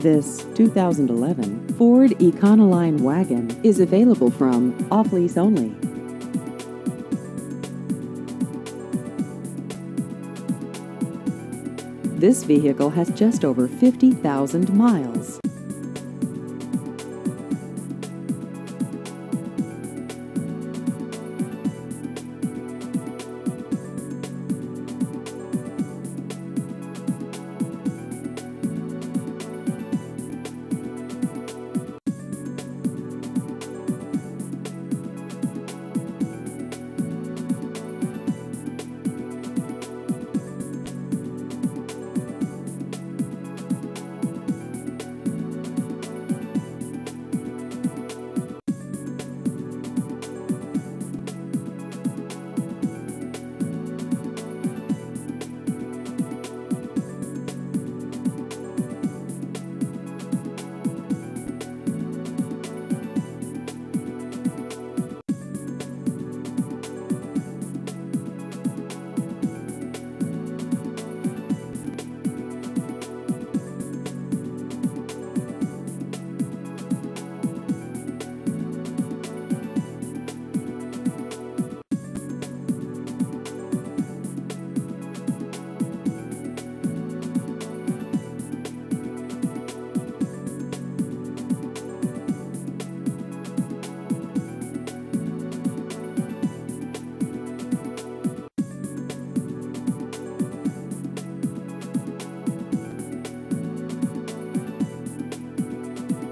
This 2011 Ford Econoline wagon is available from Off Lease Only. This vehicle has just over 50,000 miles.